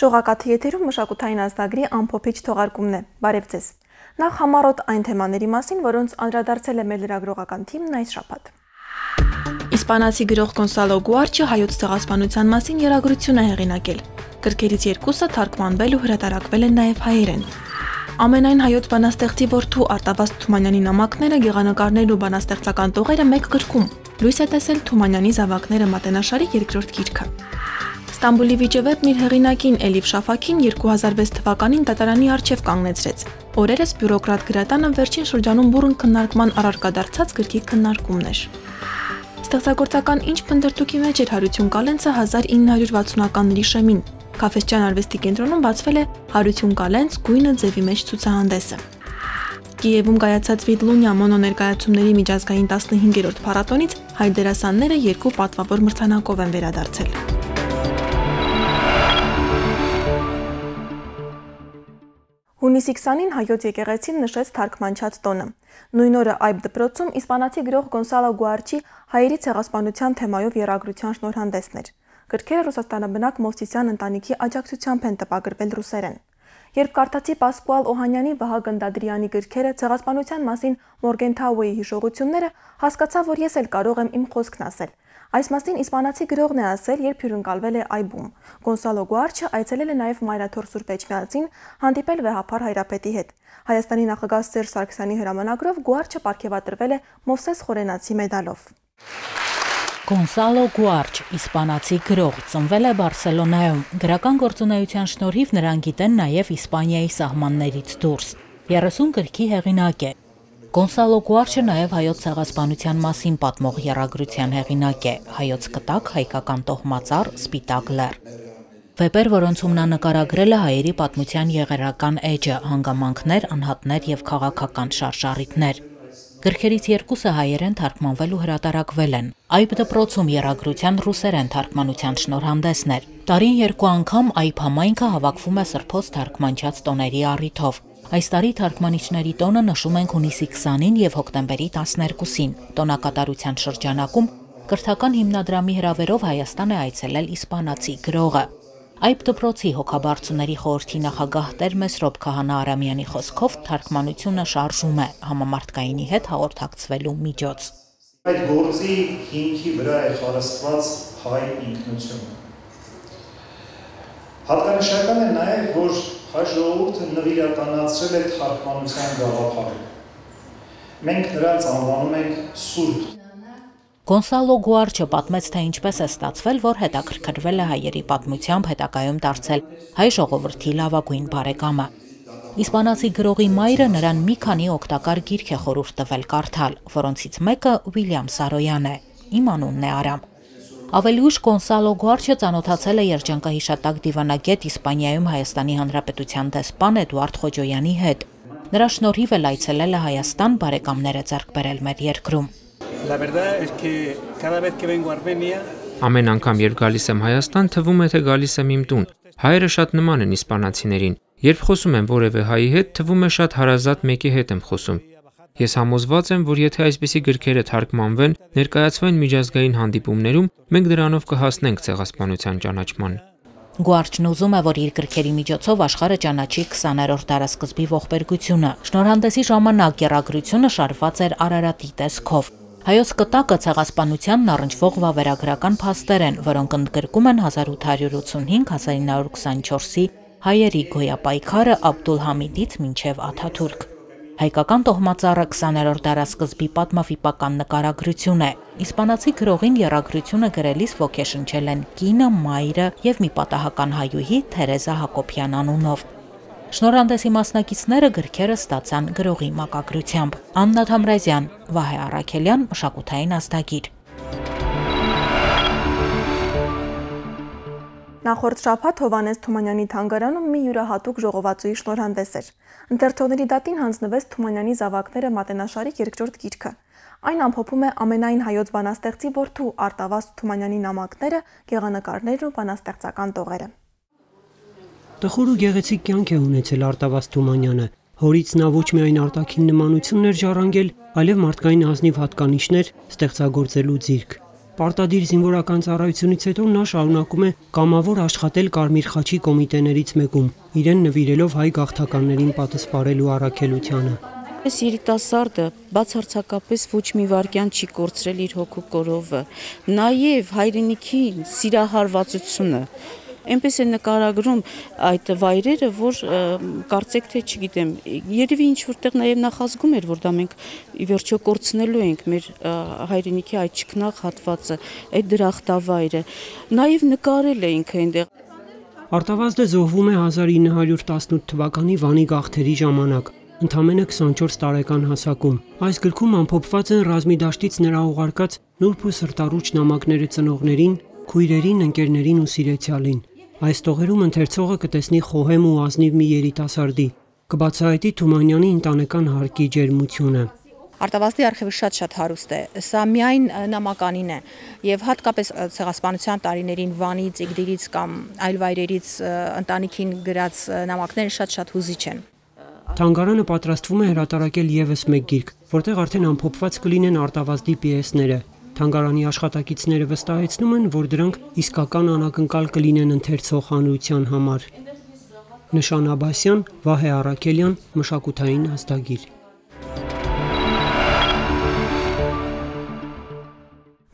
Շողակաթի եթերում մշակութային ազդագրի ամփոփիչ թողարկումն է։ Բարև ձեզ։ Նախ համառոտ այն թեմաների մասին, որոնց անդրադարձել է մեր լրագրողական թիմն այս շաբաթ։ Իսպանացի գրող Գոնսալո Գուարչը հայոց ցեղասպանության մասին երագրություն է հեղինակել։ Գրքերից երկուսը թարգմանվել ու հրատարակվել են նաև հայերեն։ Ամենայն հայոց բանաստեղծի որդու Արտավազ Թումանյանի նամակները, գեղանկարներն ու բանաստեղծական տողերը մեկ գրքում։ Լույս է տեսել Թումանյանի զավակները մատենաշարի երկրորդ գիրքը։ Ստամբուլի վիճեվեբն իր հեղինակին Էլիվ Շաֆակին 2006 թվականին դատարանի արչև կանգնեցրեց։ Օրերս բյուրոկրատ գրատանը վերջին շրջանում բուրըն քննարկման առարկա դարձած գրքի քննարկումն էր։ Ստեղծագործական ինչ փնդրտուքի մեջ էր Հարություն Կալենցը 1960-ականների շեմին։ Քաֆեսճան արվեստի կենտրոնում բացվել է Հարություն Կալենց գույնը ձևի մեջ ցուցահանդեսը։ Կիևում կայացած Վիդլունյա մոնո ներկայացումների միջազգային 15-րդ փառատոնից հայ դերասանները երկու պատվավոր մրցանակով են վերադարձել։ Հունիսի 20-ին հայոց եկեղեցին նշեց թարգմանչած տոնը։ Նույն օրը այբ դպրոցում իսպանացի գրող Գոնսալո Գուարչի հայերի ցեղասպանության թեմայով երագրության շնորհանդեսն էր։ Գրքերը Ռուսաստանաբնակ Մովսիսյան ընտանիքի աջակցությամբ են տպագրվել ռուսերեն։ Երբ կարդացի Պասկուալ Օհանյանի Վահագն Դադրյանի գրքերը ցեղասպանության մասին Մորգենթաուեի հիշողությունները, հասկացա, որ ես էլ կարող եմ իմ խոսքն ասել։ Այս մասին իսպանացի գրողն է ասել, երբ հյուրընկալվել է այբում։ Գոնսալո Գուարչը այցելել է նաև Մայրաթոր Սուրբ Էջմիածին, հանդիպել վեհապար Հայրապետի հետ։ Հայաստանի նախագահ Սերժ Սարգսյանի հրամանագրով Գուարչը ապարգևատրվել է Մովսես Խորենացի մեդալով։ Գոնսալո Գուարչ, իսպանացի գրող, ծնվել է Բարսելոնայում։ Գրական գործունեության շնորհիվ նրան գիտեն նաև Իսպանիայի սահմաններից դուրս։ 30 գրքի հեղինակ է։ Գոնսալո Գուարչը նաև հայոց ցեղասպանության մասին պատմող երագրության հեղինակ է՝ հայոց կտակ, հայկական տոհմածառ, սպիտակ լեռ։ Վեպեր, որոնցում նա նկարագրել է հայերի պատմության եղերական էջը, հանգամանքներ, անհատներ եւ քաղաքական շարժառիթներ։ Գրքերից երկուսը հայերեն թարգմանվել ու հրատարակվել են։ Այբ դպրոցում երագրության ռուսերեն թարգմանության շնորհանդեսներ։ Տարին երկու անգամ այբ համայնքը հավաքվում է սրբոց թարգմանչած տոների առիթով։ Այս տարի թարգմանիչների տոնը նշում ենք հունիսի 20-ին եւ հոկտեմբերի 12-ին։ Տոնակատարության շրջանակում կրթական հիմնադրամի հրավերով Հայաստան է այցելել իսպանացի գրողը։ Այբ դպրոցի հոգաբարձուների խորհրդի նախագահ Տեր Մեսրոբ Քահանա Արամյանի խոսքով թարգմանությունը շարժում է համամարտկայինի հետ հաղորդակցվելու միջոց։ Այդ գործի հիմքի վրա է խարսված հայ ինքնությունը։ Հատկանշական է նաև, որ հայ ժողովուրդը նվիրականացրել է թարգմանության գաղափարը։ Մենք նրանց անվանում ենք սուրբ։ Գոնսալո Գուարչը պատմեց, թե ինչպես է ստացվել, որ հետաքրքրվել է հայերի պատմությամբ հետակայում դարձել հայ ժողովրդի լավագույն բարեկամը։ Իսպանացի գրողի մայրը նրան մի քանի օգտակար գիրք է խորհուրդ տվել կարդալ, որոնցից մեկը Ուիլյամ Սարոյան է։ Իմ անունն է Արամ։ Ավելի ուշ Կոնսալո Գուարչը ծանոթացել է երջանկահիշատակ դիվանագետ Իսպանիայում Հայաստանի Հանրապետության դեսպան Էդուարդ Խոջոյանի հետ։ Նրա շնորհիվ էլ այցելել է Հայաստան բարեկամները ձեռք բերել մեր երկրում։ La verdad es que cada vez que vengo a Armenia Ամեն անգամ երբ գալիս եմ Հայաստան, թվում է թե գալիս եմ իմ տուն։ Հայերը շատ նման են իսպանացիներին։ Երբ խոսում եմ որևէ հայի հետ, թվում է շատ հարազատ մեկի հետ եմ խոսում։ Ես համոզված եմ, որ եթե այսպիսի գրքերը թարգմանվեն, ներկայացվեն միջազգային հանդիպումներում, մենք դրանով կհասնենք ցեղասպանության ճանաչման։ Գուարչն ուզում է, որ իր գրքերի միջոցով աշխարհը ճանաչի 20-րդ դարաշրջանի ողբերգությունը։ Շնորհանդեսի ժամանակ երագրությունը շարված էր Արարատի տեսքով։ Հայոց կտակը ցեղասպանությանն առնչվող վավերագրական փաստեր են, որոնք ընդգրկում են 1885-1924-ի հայերի գոյապայքարը Աբդուլ Համիդից մինչև Աթաթուրք։ Հայկական տոհմածառը 20-րդ դարաշրջանի պատմավիպական նկարագրություն է։ Իսպանացի գրողին երագրությունը գրելիս ոգեշնչել են կինը, մայրը եւ մի պատահական հայուհի Թերեզա Հակոբյան անունով։ Շնորհանդեսի մասնակիցները գրքերը ստացան գրողի մակագրությամբ։ Աննա Թամրազյան, Վահե Արաքելյան, մշակութային ազդագիր։ Նախորդ շաբաթ Հովանես Թումանյանի թանգարանում մի յուրահատուկ ժողովածուի շնորհանդես էր։ Ընթերցողների դատին հանձնվեց Թումանյանի զավակները մատենաշարի երկրորդ գիրքը։ Այն ամփոփում է ամենայն հայոց բանաստեղծի որդու Արտավազ Թումանյանի նամակները, գեղանկարներն ու բանաստեղծական տողերը։ Տխուր ու գեղեցիկ կյանք է ունեցել Արտավազ Թումանյանը։ Հորից նա ոչ միայն արտաքին նմանություններ ժառանգել, այլև մարդկային ազնիվ հատկանիշներ ստեղծագործելու ձիրք։ Պարտադիր զինվորական ծառայությունից հետո նա շարունակում է կամավոր աշխատել Կարմիր խաչի կոմիտեներից մեկում, իրեն նվիրելով հայ գաղթականներին պատասխանելու առաքելությանը։ Այս երիտասարդը բացարձակապես ոչ մի վարքյան չի կորցրել իր հոգու կորովը, նաև հայրենիքի սիրահարվածությունը այնպես է նկարագրում այդ վայրերը, որ կարծեք թե, չգիտեմ, երևի ինչ որտեղ նաև նախազգում էր, որ դա մենք ի վերջո կորցնելու ենք մեր հայրենիքի այդ ճկնաղ հատվածը, այդ դրախտավայրը։ Նաև նկարել է ինքը այնտեղ Արտավազդը զոհվում է 1918 թվականի Վանի գաղթերի ժամանակ ընդամենը 24 տարեկան հասակում։ Այս գրքում ամփոփված են ռազմի դաշտից նրա ուղարկած նուրբ ու սրտառուչ նամակները ծնողներին, քույրերին, ընկերներին ու սիրեցյալին։ Այս տողերում ընթերցողը կտեսնի խոհեմ ու ազնիվ մի երիտասարդի, կբացահայտի Թումանյանի ընտանեկան հարկի ջերմությունը։ Արտավազդի արխիվը շատ-շատ հարուստ է։ Սա միայն նամականին է եւ հատկապես ցեղասպանության տարիներին Վանից, Իգդիրից կամ այլ վայրերից ընտանիքին գրած նամակները շատ-շատ հուզիչ են։ Թանգարանը պատրաստվում է հրատարակել եւս մեկ գիրք, որտեղ արդեն ամփոփված կլինեն Արտավազդի պիեսները, Թանգարանի աշխատակիցները վստահեցնում են, որ դրանք իսկական անակնկալ կլինեն ընթերցող հանրության համար։ Նշան Աբասյան, Վահե Արաքելյան, մշակութային ազդագիր։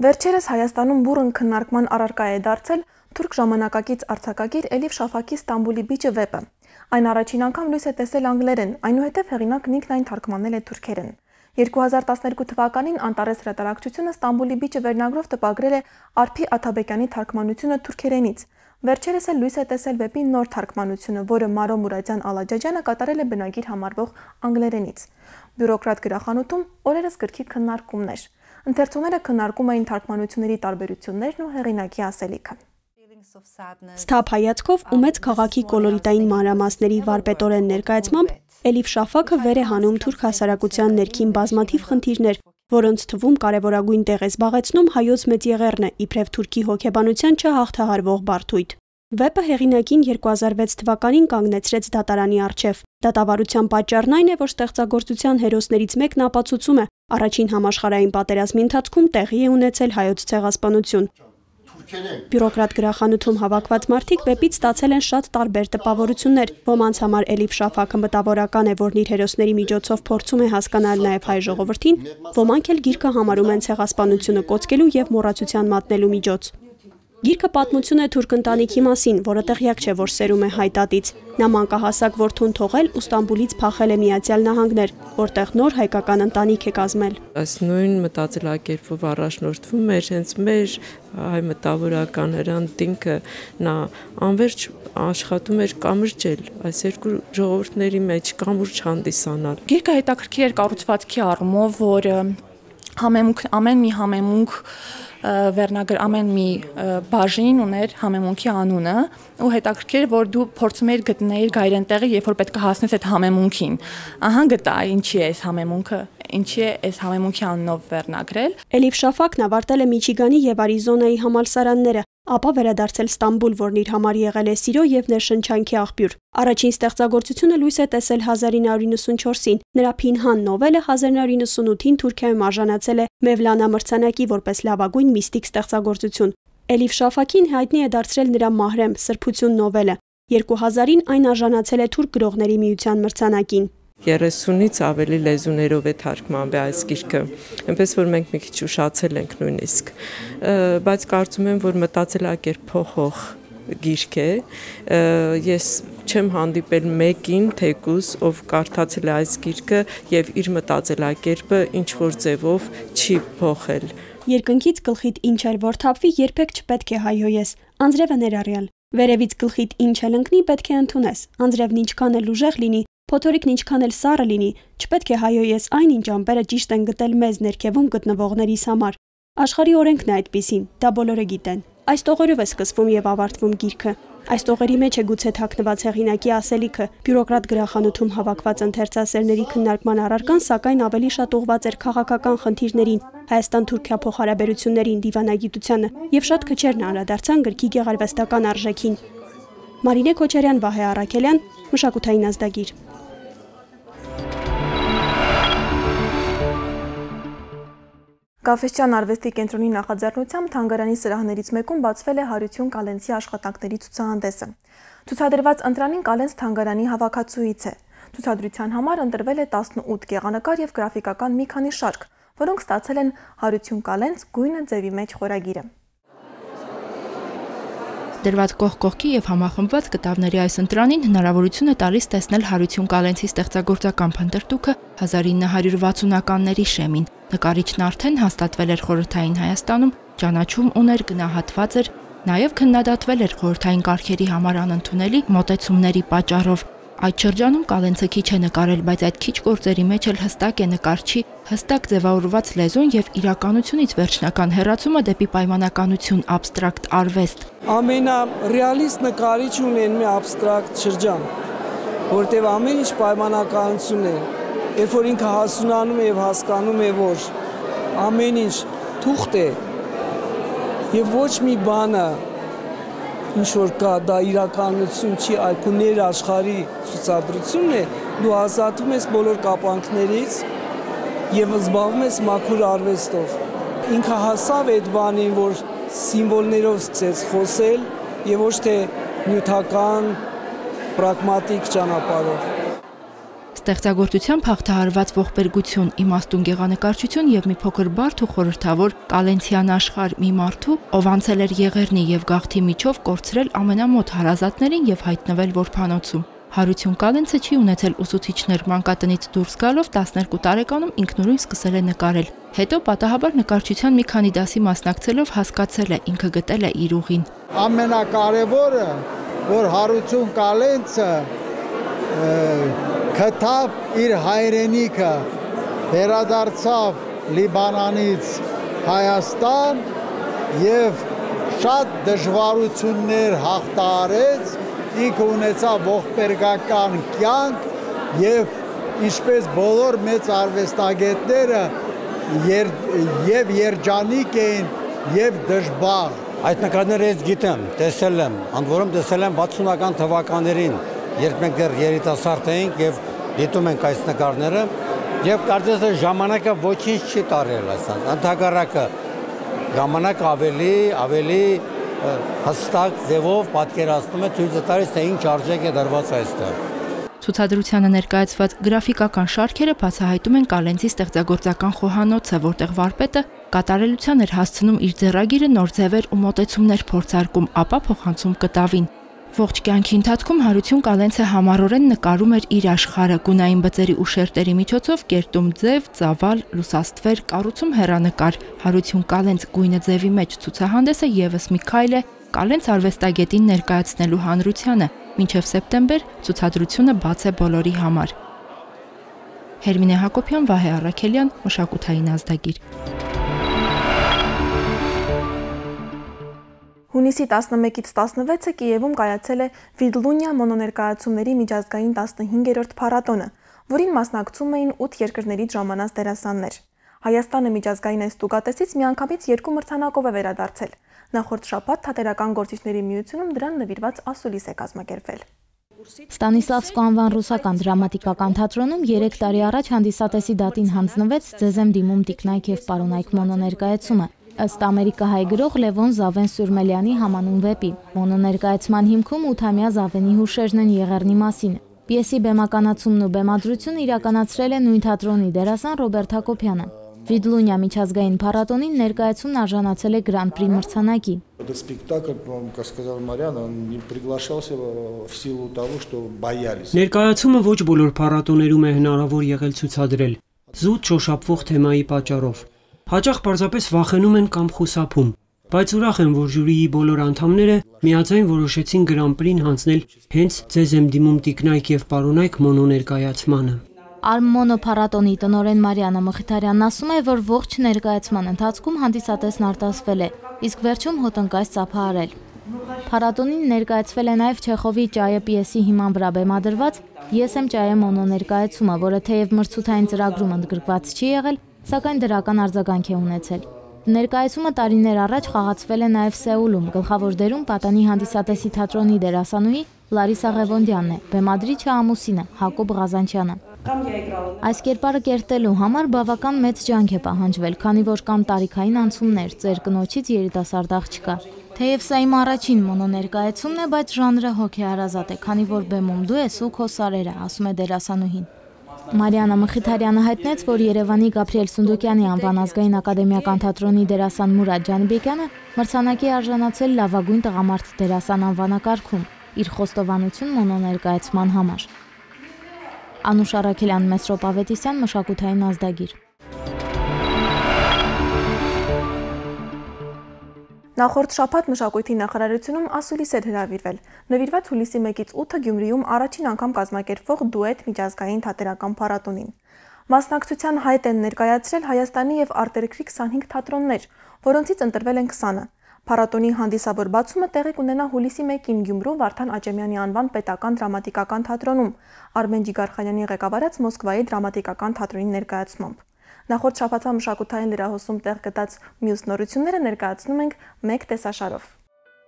Վերջերս Հայաստանում բուրըն քննարկման առարկա է դարձել թուրք ժամանակակից արձակագիր Էլիֆ Շաֆակի Ստամբուլի բիճը վեպը։ Այն առաջին անգամ լույս է տեսել անգլերեն, այնուհետև հեղինակն ինքն այն թարգմանել է թուրքերեն։ 2012 թվականին Անտարես հրատարակչությունը Ստամբուլի բիճը վերնագրով տպագրել է Արփի Աթաբեկյանի թարգմանությունը թուրքերենից։ Վերջերս էլ լույս է տեսել վեպի նոր թարգմանությունը, որը Մարո Մուրադյան Ալաջաջյանը կատարել է բնագիր համարվող անգլերենից։ Բյուրոկրատ գրախանութում օրերս գրքի քննարկումներ։ Ընթերցողները քննարկում էին թարգմանությունների տարբերություններն ու հեղինակի ասելիքը։ Սթափ հայացքով ու մեծ քաղաքի կոլորիտային մանրամասների վարպետորեն ներկայացմամբ Էլիֆ Շաֆակը վեր է հանում թուրք հասարակության ներքին բազմաթիվ խնդիրներ, որոնց թվում կարևորագույն տեղ է զբաղեցնում հայոց մեծ եղերնը, իբրև թուրքի հոգեբանության չհաղթահարվող բարդույթ։ Վեպը հեղինակին 2006 թվականին կանգնեցրեց դատարանի առջև։ Դատավարության պատճառն այն է, որ ստեղծագործության հերոսներից մեկն ապացուցում է, առաջին համաշխարհային պատերազմի ընթացքում տեղի է ունեցել հայոց ցեղասպանություն։ Բյուրոկրատ գրախանութում հավաքված մարդիկ վեպից ստացել են շատ տարբեր տպավորություններ։ Ոմանց համար Էլիֆ Շաֆակը մտավորական է, որն իր հերոսների միջոցով փորձում է հասկանալ նաև հայ ժողովրդին, ոմանք էլ գիրքը համարում են ցեղասպանությունը կոծկելու եւ մոռացության մատնելու միջոց։ Գիրքը պատմություն է թուրք ընտանիքի մասին, որը տեղյակ չէ, որ սերում է հայտատից։ Նա մանկահասակ որդուն թողել ու Ստամբուլից փախել է Միացյալ Նահանգներ, որտեղ նոր հայկական ընտանիք է կազմել։ Այս նույն մտածելակերպով առաջնորդվում էր հենց մեր հայ մտավորական հրանտինքը նա անverջ աշխատում էր կամրջել այս երկու ժողովուրդների մեջ կամուրջ հանդիսանալ։ Գիրքը հետաքրքիր էր կառուցվածքի առումով, որ համեմունք ամեն մի համեմունք վերնագր ամեն մի բաժին ուներ համեմունքի անունը ու հետաքրքիր որ դու փորձում ես գտնել գայրեն տեղը երբ որ պետք է հասնես այդ համեմունքին ահա գտա ինչի է այս համեմունքը ինչի է այս համեմունքի անունով վերնագրել Էլիֆ Շաֆակն ավարտել է Միչիգանի եւ Արիզոնայի համալսարանները ապա վերադարձել Ստամբուլ, որն իր համար եղել է սիրո եւ ներշնչանքի աղբյուր։ Առաջին ստեղծագործությունը լույս է տեսել 1994-ին։ Նրա Փինհան նովելը 1998-ին Թուրքիայում արժանացել է Մևլանա մրցանակի որպես լավագույն միստիկ ստեղծագործություն։ Էլիֆ Շաֆակին հայտնի է դարձրել նրա Մահրեմ սրբություն նովելը։ 2000-ին այն արժանացել է Թուրք գրողների միության մրցանակին։ 30-ից ավելի լեզուներով է թարգմանվել այս գիրքը, այնպես որ մենք մի քիչ ուշացել ենք նույնիսկ, բայց կարծում եմ, որ մտածելակերպ փոխող գիրք է։ Ես չեմ հանդիպել մեկին թեկուս, ով կարդացել է այս գիրքը եւ իր մտածելակերպը ինչ որ ձևով չի փոխել։ Երկնքից գլխիդ ինչ էր որ թափվի, երբեք չպետք է հայհոյես։ Անձրևը ներառյալ։ Վերևից գլխիդ ինչ էլ ընկնի, պետք է ընդունես։ Անձրևն ինչքան էլ ուժեղ լինի, Փոթորիկն ինչքան էլ սառը լինի, չպետք է հայոյես այն, ինչ ամպերը ճիշտ են գտել մեզ ներքևում գտնվողներիս համար։ Աշխարհի օրենքն է այդպեսին, դա բոլորը գիտեն։ Այս տողերով է սկսվում եւ ավարտվում գիրքը։ Այս տողերի մեջ է գուցե թաքնված հեղինակի ասելիքը։ Բյուրոկրատ գրախանութում հավաքված ընթերցասերների քննարկման առարկան, սակայն ավելի շատ ուղված էր քաղաքական խնդիրներին, Հայաստան-Թուրքիա փոխհարաբերություններին, դիվանագիտությանը եւ շատ քչերն անդրադարձան գրքի գեղարվեստական արժեքին։ Մարինե Քոչարյան, Վահե Արաքելյան, մշակութային ազդագիր։ Գաֆեսյան արվեստի կենտրոնի նախաձեռնությամբ թանգարանի սրահներից մեկում բացվել է Հարություն Կալենցի աշխատանքների ցուցահանդեսը։ Ցուցադրված ընտրանին Կալենց թանգարանի հավաքածուից է։ Ցուցադրության համար ընտրվել է 18 գեղանկար եւ գրաֆիկական մի քանի շարք, որոնք ստացել են Հարություն Կալենց գույնը ձևի մեջ խորագիրը դրված կողք-կողքի եւ համախմբված կտավների այս ընտրանին հնարավորություն է տալիս տեսնել Հարություն Կալենցի ստեղծագործական փնտրտուքը 1960-ականների շեմին։ Նկարիչն արդեն հաստատվել էր խորհրդային Հայաստանում, ճանաչում ուներ, գնահատված էր, նաև քննադատվել էր խորհրդային կարգերի համար անընդունելի մոտեցումների պատճառով։ Այդ շրջանում կալենցը քիչ է նկարել, բայց այդ քիչ գործերի մեջ էլ հստակ է նկարչի հստակ ձևավորված լեզուն եւ իրականությունից վերջնական հերացումը դեպի պայմանականություն абստրակտ արվեստ։ Ամենարեալիստ նկարիչն ունեն մի абստրակտ շրջան, որտեղ ամեն ինչ պայմանականություն է։ Երբ որ ինքը հասունանում է եւ հասկանում է, որ ամեն ինչ թուղթ է եւ ոչ մի բանը ինչ որ կա, դա իրականություն չի, այլ քո ներաշխարի ցուցադրությունն է, դու ազատվում ես բոլոր կապանքներից եւ զբաղվում ես մաքուր արվեստով։ Ինքը հասավ այդ բանին, որ սիմվոլներով սկսեց խոսել եւ ոչ թե նյութական պրագմատիկ ճանապարհով ստեղծագործությամբ հաղթահարված ողբերգություն, իմաստուն գեղանկարչություն եւ մի փոքր բարդ ու խորհրդավոր կալենցիան աշխարհ մի մարդու, ով անցել էր Եղեռնի եւ Գաղթի միջով կորցրել ամենամոտ հարազատներին եւ հայտնվել որփանոցում։ Հարություն Կալենցը չի ունեցել ուսուցիչներ մանկատնից դուրս գալով 12 տարեկանում ինքնուրույն սկսել է նկարել։ Հետո պատահաբար նկարչության մի քանի դասի մասնակցելով հասկացել է ինքը գտել է իր ուղին։ Ամենակարևորը, որ Հարություն Կալենցը գտավ իր հայրենիքը, վերադարձավ Լիբանանից Հայաստան եւ շատ դժվարություններ հաղթարեց, ինքը ունեցավ ողբերգական կյանք եւ ինչպես բոլոր մեծ արվեստագետները եր, եւ երջանիկ էին եւ դժբախտ Այդ նկարները ես գիտեմ, տեսել եմ, ընդ որում տեսել եմ 60-ական թվականներին երբ մենք դեռ երիտասարդ էինք եւ դիտում ենք այս նկարները եւ կարծես թե ժամանակը ոչինչ չի տարել այսան ընդհակառակը ժամանակ ավելի ավելի հստակ ձևով պատկերացնում է ցույց տալիս թե ինչ արժեք է դրված այստեղ Ցուցադրությանը ներկայացված գրաֆիկական շարքերը բացահայտում են Կալենցի ստեղծագործական խոհանոցը, որտեղ վարպետը կատարելության էր հասցնում իր ձեռագիրը նոր ձևեր ու մոտեցումներ փորձարկում, ապա փոխանցում կտավին։ Ողջ կյանքի ընթացքում Հարություն Կալենցը համառորեն նկարում էր իր աշխարհը գունային բծերի ու շերտերի միջոցով կերտում ձև, ծավալ, լուսաստվեր, կառուցում հերանեկար։ Հարություն Կալենց գույնը ձևի մեջ ցուցահանդեսը եւս մի քայլ է Կալենց արվեստագետին ներկայացնելու հանրությանը։ Մինչև սեպտեմբեր ցուցադրությունը բաց է բոլորի համար։ Հերմինե Հակոբյան, Վահե Արաքելյան, մշակութային ազդագիր։ Հունիսի 11-ից 16-ը Կիևում կայացել է Վիդլունյա մոնոներկայացումների միջազգային 15-րդ փառատոնը, որին մասնակցում էին 8 երկրներից ժամանած դերասաններ։ Հայաստանը միջազգային այս տուգատեսից միանգամից երկու մրցանակով է վերադարձել։ Նախորդ շաբաթ Թատերական գործիչների միությունում դրան նվիրված ասուլիս է կազմակերպվել։ Ստանիսլավսկո անվան ռուսական դրամատիկական թատրոնում 3 տարի առաջ հանդիսատեսի դատին հանձնվեց Ձեզեմ դիմում տիկնայք եւ պարոնայք մոնոներկայացումը, ըստ ամերիկահայ գրող Լևոն Զավեն Սուրմելյանի համանուն վեպի։ Մոնո ներկայացման հիմքում 8-ամյա Զավենի հուշերն են Եղեռնի մասին։ Պիեսի բեմականացումն ու բեմադրությունը իրականացրել է նույն թատրոնի դերասան Ռոբերտ Հակոբյանը։ Վիդլունյա միջազգային փառատոնին ներկայացումն արժանացել է Գրան-պրի մրցանակի։ Этот спектакль, как сказал Марьяна, он не приглашался в силу того, что боялись. Ներկայացումը ոչ բոլոր փառատոներում է հնարավոր եղել ցուցադրել։ Զուտ շոշափվող թեմայի պատճառով հաճախ պարզապես վախենում են կամ խուսափում, բայց ուրախ եմ, որ ժյուրիի բոլոր անդամները միաձայն որոշեցին Գրանպրին հանձնել հենց ձեզ եմ դիմում տիկնայք եւ պարոնայք մոնո ներկայացմանը։ Արմոնո փառատոնի տնորեն Մարիանա Մխիթարյանն ասում է, որ ողջ ներկայացման ընթացքում հանդիսատեսն արտասվել է, իսկ վերջում հոտնկայց ծափահարել։ Փառատոնին ներկայացվել է նաև Չեխովի Ճայը պիեսի հիման վրա բեմադրված Ես եմ Ճայը մոնո ներկայացումը, որը թեև մրցութային ծրագրում ընդգրկված չի եղել, սակայն դրական արձագանք է ունեցել։ Ներկայացումը տարիներ առաջ խաղացվել է նաև Սեուլում, գլխավոր դերում պատանի հանդիսատեսի թատրոնի դերասանուհի Լարիսա Ղևոնդյանն է, բեմադրիչը ամուսինը Հակոբ Ղազանչյանը։ Այս կերպարը կերտելու համար բավական մեծ ջանք է պահանջվել, քանի որ կան տարիքային անցումներ, ծեր կնոջից երիտասարդ աղջկա։ Թեև սա իմ առաջին մոնոներկայացումն է, բայց ժանրը հոգեհարազատ է, քանի որ բեմում դու ես ու քո սարերը, ասում է դերասանուհին։ Մարիանա Մխիթարյանը հայտնեց, որ Երևանի Գաբրիել Սունդուկյանի անվան ազգային ակադեմիական թատրոնի դերասան Մուրադ Ջանբեկյանը մրցանակի արժանացել լավագույն տղամարդ դերասան անվանակարգում իր խոստովանություն մոնոներկայացման համար։ Անուշ Արաքելյան, Մեսրոպ Ավետիսյան, մշակութային ազդագիր։ Նախորդ շաբաթ մշակույթի նախարարությունում ասուլիս էր հրավիրվել։ Նվիրված հուլիսի 1-ից 8-ը Գյումրիում առաջին անգամ կազմակերպվող դուետ միջազգային թատերական փառատոնին։ Մասնակցության հայտ են ներկայացրել Հայաստանի եւ արտերկրի 25 թատրոններ, որոնցից ընտրվել են 20-ը։ Փառատոնի հանդիսավոր բացումը տեղի կունենա հուլիսի 1-ին Գյումրու Վարդան Աճեմյանի անվան պետական դրամատիկական թատրոնում Արմեն Ջիգարխանյանի ղեկավարած Մոսկվայի դրամատիկական թատրոնի ներկայացմամբ։ Նախորդ շաբաթվա մշակութային լրահոսում տեղ գտած մյուս նորությունները ներկայացնում ենք մեկ տեսաշարով։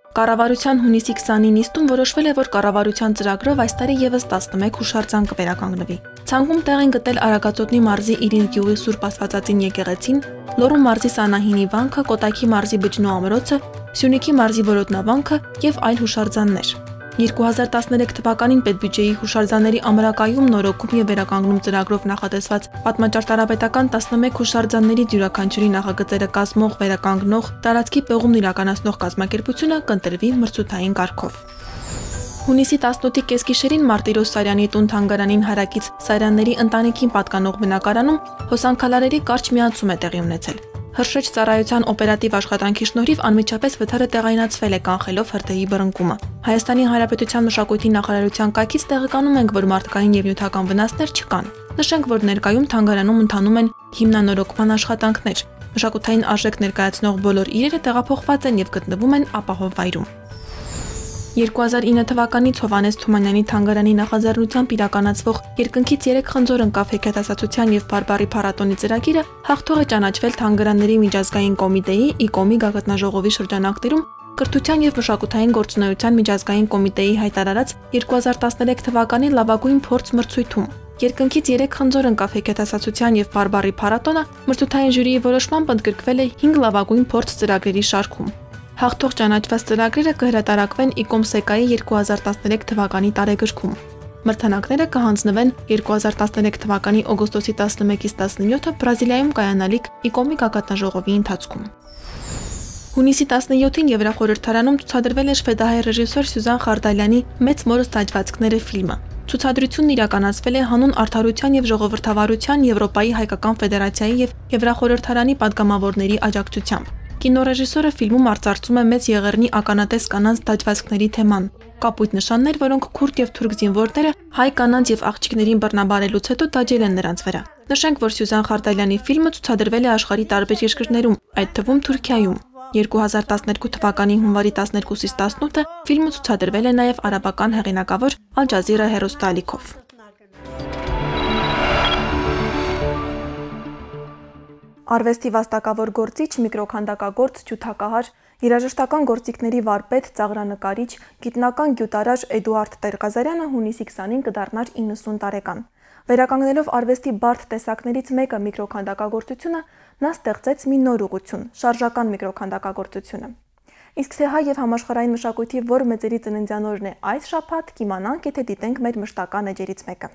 Կառավարության հունիսի 29 նիստում որոշվել է, որ կառավարության ծրագրով այս տարի եւս 11 հուշարձան կվերականգնվի։ Ցանկում տեղ են գտել Արագածոտնի մարզի Իրին գյուղի Սուրբ Աստվածածին եկեղեցին, Լոռու մարզի Սանահինի վանքը, Կոտայքի մարզի Բջնու ամրոցը, Սյունիքի մարզի Որոտնավանքը եւ այլ հուշարձաններ։ 2013 թվականին պետբյուջեի հուշարձանների ամրակայում նորոգում եւ վերականգնում ծրագրով նախատեսված պատմաճարտարապետական 11 հուշարձանների յուրաքանչյուրի նախագծերը կազմող վերականգնող տարածքի պեղումն իրականացնող կազմակերպությունը կընտրվի մրցութային կարգով։ Հունիսի 18-ի կեսգիշերին Մարտիրոս Սարյանի տուն թանգարանին հարակից Սարյանների ընտանիքին պատկանող բնակարանում հոսանքալարերի կարճ միացում է տեղի ունեցել։ Հրշեջ ծառայության օպերատիվ աշխատանքի շնորհիվ անմիջապես վթարը տեղայնացվել է կանխելով հրդեհի բռնկումը։ Հայաստանի Հանրապետության մշակույթի նախարարության կայքից տեղեկանում ենք, որ մարդկային եւ նյութական վնասներ չկան։ Նշենք, որ ներկայում թանգարանում ընթանում են հիմնանորոգման աշխատանքներ։ Մշակութային արժեք ներկայացնող բոլոր իրերը տեղափոխված են եւ գտնվում են ապահով վայրում։ 2009 թվականից Հովանես Թումանյանի թանգարանի նախաձեռնությամբ իրականացվող Երկնքից 3 խնձոր ընկավ հեքիաթասացության եւ բարբարի փառատոնի ծրագիրը հաղթող է ճանաչվել թանգարանների միջազգային կոմիտեի ԻԿՈՄի գագաթնաժողովի շրջանակներում Կրթության եւ մշակութային գործունեության միջազգային կոմիտեի հայտարարած 2013 թվականի լավագույն փորձ մրցույթում։ Երկնքից 3 խնձոր ընկավ հեքիաթասացության եւ բարբարի փառատոնը մրցութային ժյուրիի որոշմամբ ընդգրկվել է 5 լավագույն փորձ ծրագրերի շարքում։ Հաղթող ճանաչված ծրագրերը կհրատարակվեն Իկոմսեկայի 2013 թվականի տարեգրքում։ Մրցանակները կհանձնվեն 2013 թվականի օգոստոսի 11-ից 17-ը Բրազիլիայում կայանալիք Իկոմի գագաթնաժողովի ընթացքում։ Հունիսի 17-ին Եվրախորհրդարանում ցուցադրվել է շվեդահայ ռեժիսոր Սյուզան Խարդալյանի Մեծ մորը ստաճվածքները ֆիլմը։ Ցուցադրությունն իրականացվել է հանուն արդարության եւ ժողովրդավարության Եվրոպայի հայկական ֆեդերացիայի եւ Եվրախորհրդարանի падգամավորների աջակցությամբ։ Կինոռեժիսորը ֆիլմում արծարծում է մեծ եղեռնի ականատես կանանց դաջվածքների թեման։ Կապույտ նշաններ, որոնք քուրդ եւ թուրք զինվորները հայ կանանց եւ աղջիկներին բռնաբարելուց հետո դաջել են նրանց վրա։ Նշենք, որ Սյուզան Խարտալյանի ֆիլմը ցուցադրվել է աշխարհի տարբեր երկրներում, այդ թվում Թուրքիայում։ 2012 թվականի հունվարի 12-ից 18-ը ֆիլմը ցուցադրվել է նաև արաբական հեղինակավոր Ալ Ջազիրա հերոստալիքով։ Արվեստի վաստակավոր գործիչ, միկրոքանդակագործ, ջութակահար, երաժշտական գործիքների վարպետ, ծաղրանկարիչ, գիտնական գյուտարար Էդուարդ Տերղազարյանը հունիսի 20-ին կդառնար 90 տարեկան։ Վերականգնելով արվեստի բարդ տեսակներից մեկը միկրոքանդակագործությունը, նա ստեղծեց մի նոր ուղություն՝ շարժական միկրոքանդակագործությունը։ Իսկ թե հայ եւ համաշխարհային մշակույթի որ մեծերի ծննդյան օրն է այս շաբաթ, կիմանանք, եթե դիտենք մեր մշտական էջերից մեկը։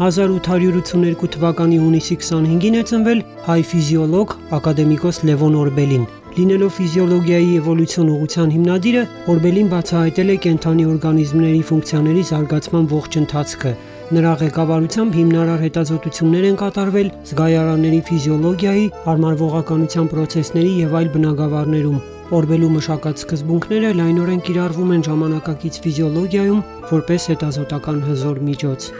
1882 թվականի հունիսի 25-ին է ծնվել հայ ֆիզիոլոգ ակադեմիկոս Լևոն Օրբելին։ Լինելով ֆիզիոլոգիայի էվոլյուցիոն ուղղության հիմնադիրը, Օրբելին բացահայտել է կենթանի օրգանիզմների ֆունկցիաների զարգացման ողջ ընթացքը։ Նրա ղեկավարությամբ հիմնարար հետազոտություններ են կատարվել զգայարանների ֆիզիոլոգիայի, հարմարվողականության process-ների եւ այլ բնագավառներում։ Օրբելու մշակած սկզբունքները լայնորեն կիրառվում են ժամանակակից ֆիզիոլոգիայում որպես հետազոտական հզոր միջոց։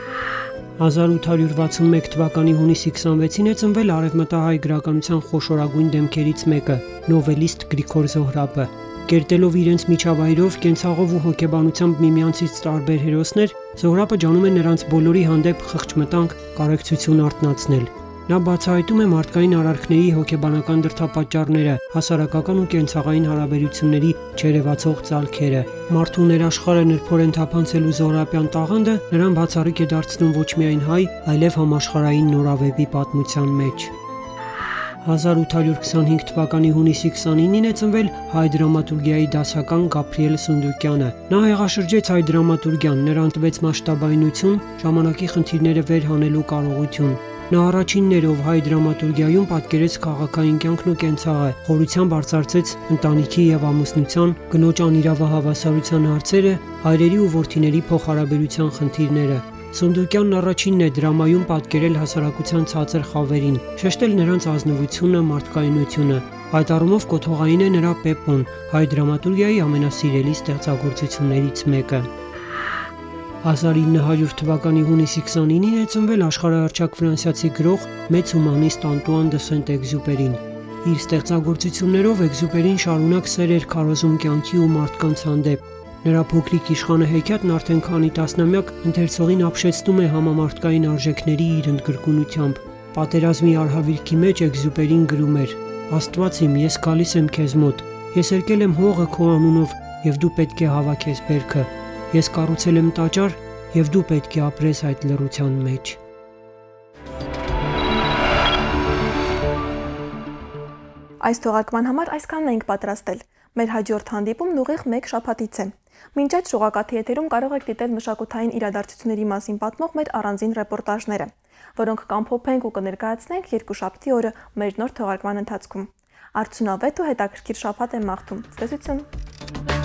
1861 թվականի հունիսի 26-ին է ծնվել արևմտահայ գրականության խոշորագույն դեմքերից մեկը՝ նովելիստ Գրիգոր Զոհրաբը։ Կերտելով իրենց միջավայրով, կենցաղով ու հոգեբանությամբ միմյանցից տարբեր հերոսներ, Զոհրաբը ջանում է նրանց բոլորի հանդեպ խղճմտանք, կարեկցություն արտնացնել։ Նա բացահայտում է մարդկային արարքների հոգեբանական դրդապատճառները, հասարակական ու կենցաղային հարաբերությունների չերևացող ցալքերը։ Մարդու ներաշխարը նրբորեն թափանցելու զորապյան տաղանդը նրան բացառիկ է դարձնում ոչ միայն հայ, այլև համաշխարհային նորավեպի պատմության մեջ։ 1825 թվականի հունիսի 29-ին է ծնվել հայ դրամատուրգիայի դասական Գաբրիել Սունդուկյանը։ Նա հեղաշրջեց հայ դրամատուրգիան, նրան տվեց մասշտաբայնություն, ժամանակի խնդիրները վեր հանելու կարողություն։ Նա առաջինն էր, ով հայ դրամատուրգիայում պատկերեց քաղաքային կյանքն ու կենցաղը, խորությամբ բարձրացրեց ընտանիքի եւ ամուսնության, կնոջ անիրավահավասարության հարցերը, հայրերի ու որդիների փոխհարաբերության խնդիրները։ Սունդուկյանն առաջինն է դրամայում պատկերել հասարակության ցածր խավերին, շեշտել նրանց ազնվությունը, մարդկայնությունը։ Այդ առումով կոթողային է նրա Պեպոն, հայ դրամատուրգիայի ամենասիրելի ստեղծագործություններից մեկը։ 1900 թվականի հունիսի 29-ին է ծնվել աշխարհահռչակ ֆրանսիացի գրող մեծ հումանիստ Անտուան դը Սենտ-Էքզյուպերին։ Իր ստեղծագործություններով Էքզյուպերին շարունակ սեր էր քարոզում կյանքի ու մարդկանց հանդեպ, Նրա փոքրիկ իշխանը հեքիաթն արդեն քանի տասնամյակ ընթերցողին ապշեցնում է համամարտկային արժեքների իր ընդգրկունությամբ։ Պատերազմի արհավիրքի մեջ Էքզյուպերին գրում էր. Աստված իմ, ես գալիս եմ քեզ մոտ։ Ես եկել եմ հողը քո անունով, եւ դու պետք է հավաքես բերքը։ Ես կառուցել եմ տաճար, եւ դու պետք է ապրես այդ լռության մեջ։ Այս թողարկման համար այսքանն ենք պատրաստել։ Մեր հաջորդ հանդիպումն ուղիղ 1 շաբաթից է։ Մինչ այդ շողակաթի եթերում կարող եք դիտել մշակութային իրադարձությունների մասին պատմող մեր առանձին ռեպորտաժները, որոնք կամփոփենք ու կներկայացնենք երկուշաբթի օրը մեր նոր թողարկման ընթացքում։ Արդյունավետ ու հետաքրքիր շաբաթ եմ մաղթում։ Ցտեսություն։